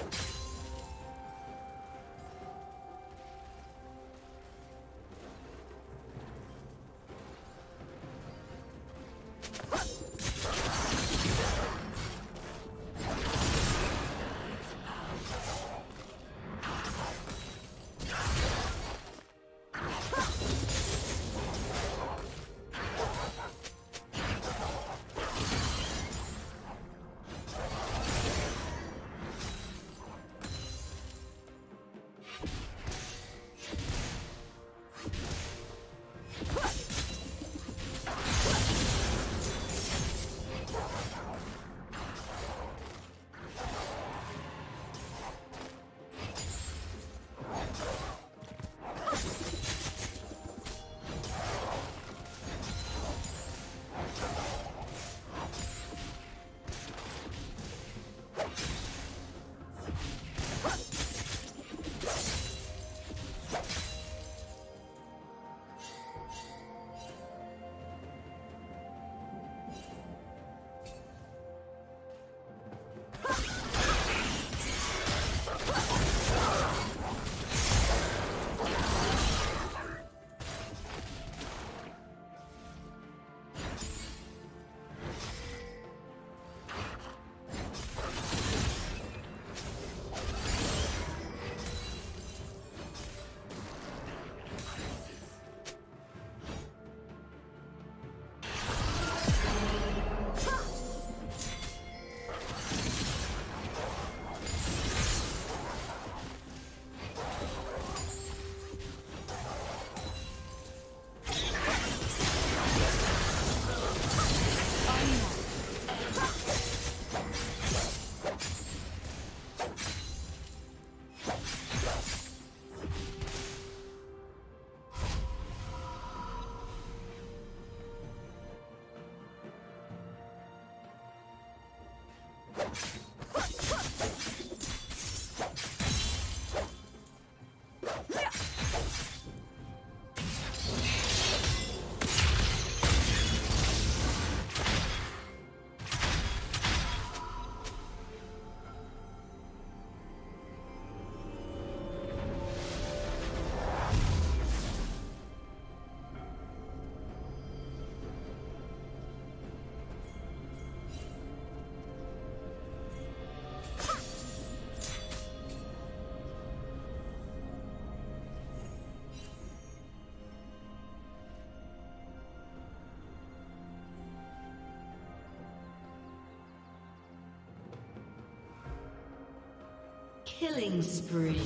you Killing spree.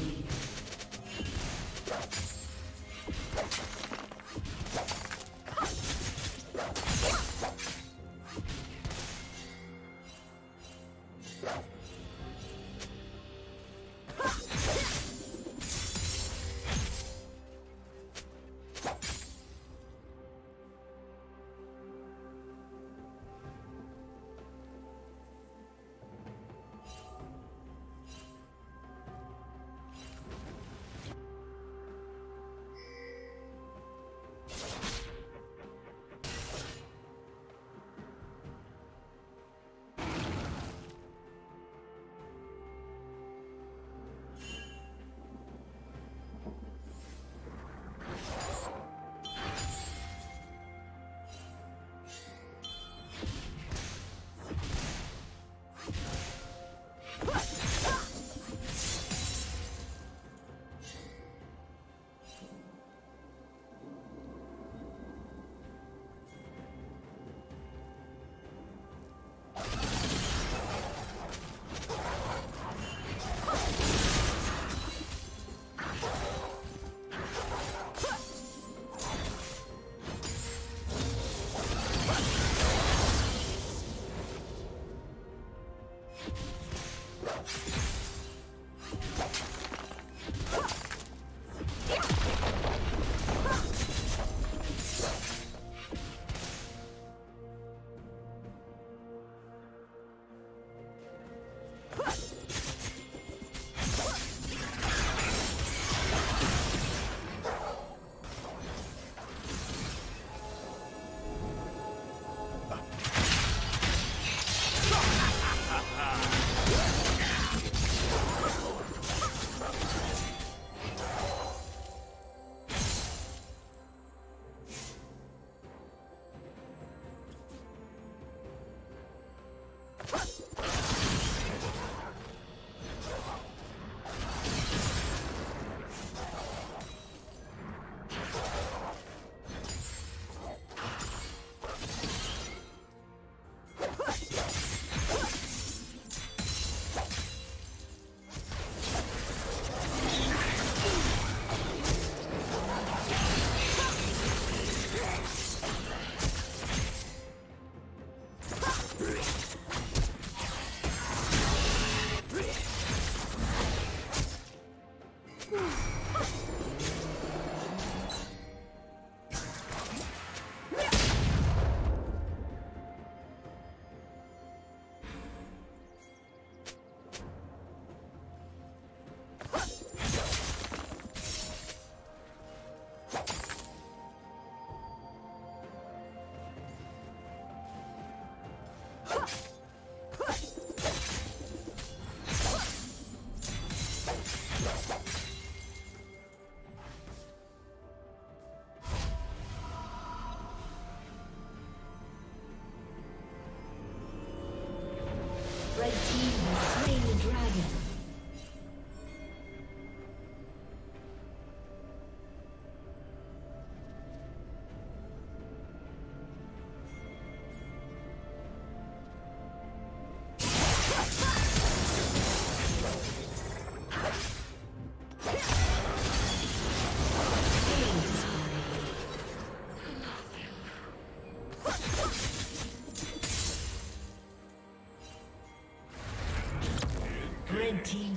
Ugh.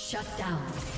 Shut down.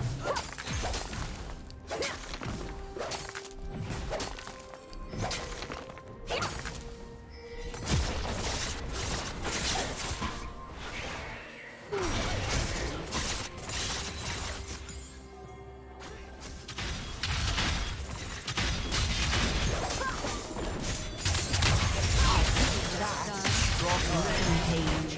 Rampage.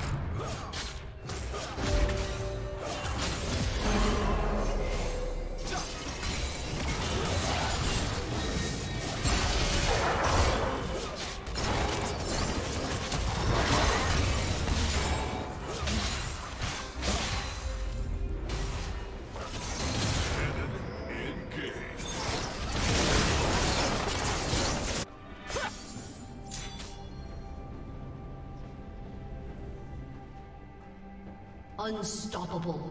Unstoppable.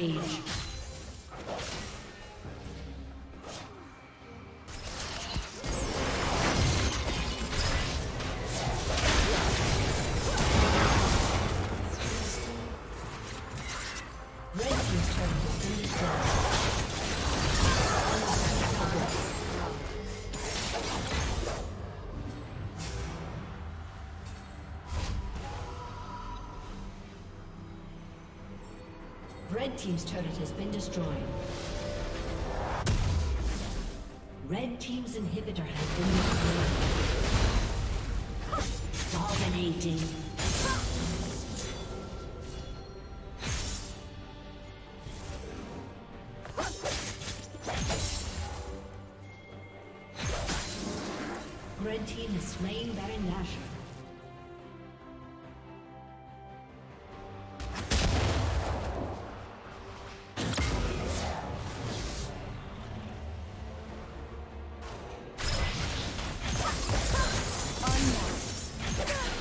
Rampage. Red Team's turret has been destroyed. Red Team's inhibitor has been destroyed. Dominating. Red Team has slain Baron Nashor.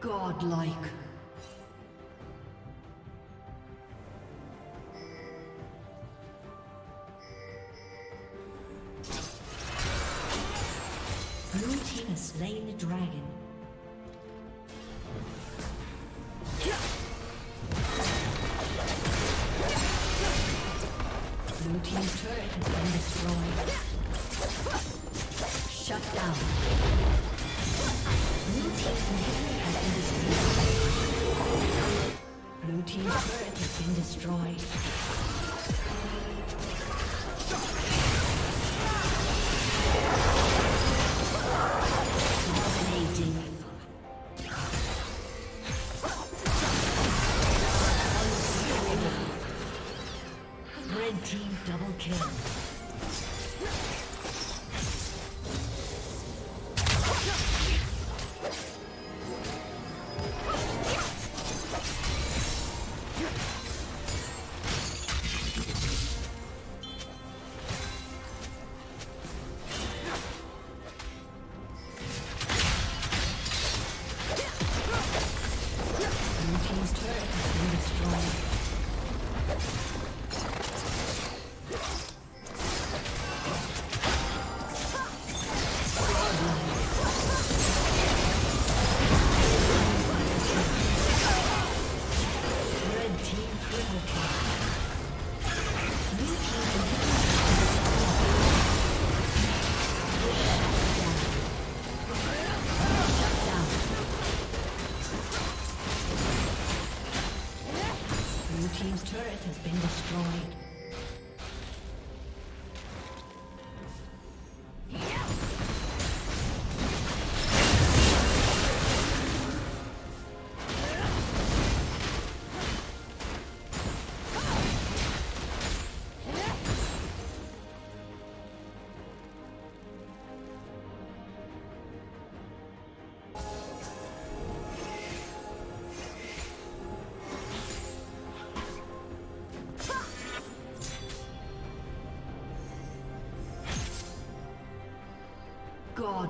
Godlike. Destroyed.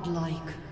Godlike.